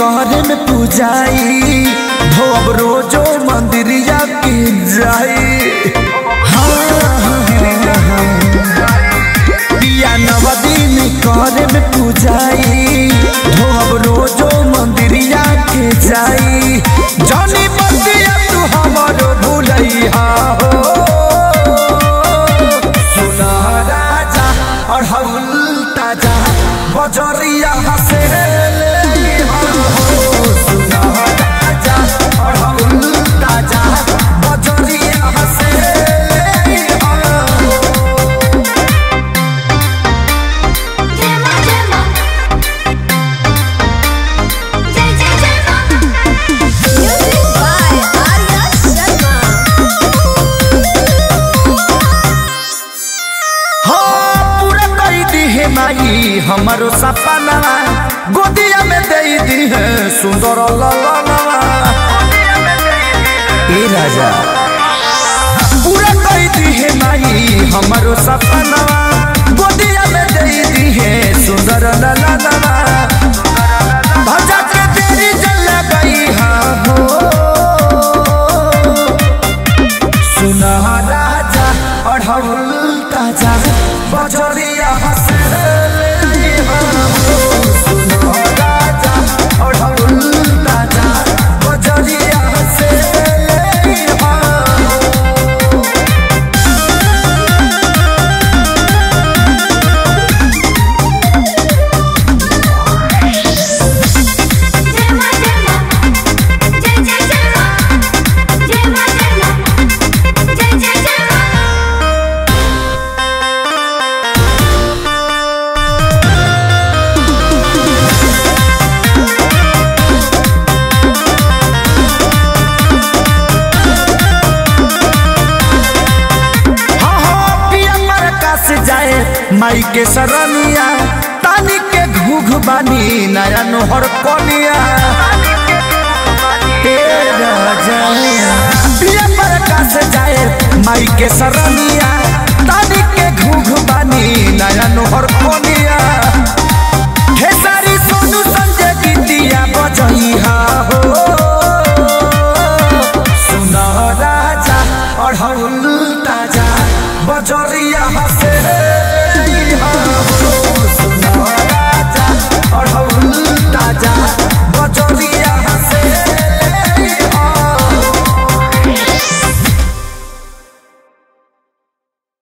करे में पूजाई भोब रोजो मंदिरिया की जाई। पिया नवदीन करे रोजो मंदिरिया के जाई। जनी बतिया भूलैया राजा और हउल ताज़ा बजरिया हसे। दी हमारो सपना। गोदिया में दे दी है सुंदर राजा। पूरा कई दी है माई हमारो सपना। गोदिया में दे दी है सुंदर ललनवा भजा माई के सरनिया तानी के घूघ बानी नया नोहर कनिया। जाए, माई के सरनिया तानी के घूघ नया नोहर कनिया। खेसारी सोनू संजय गीतिया हो। सुना राजा